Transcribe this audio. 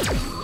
you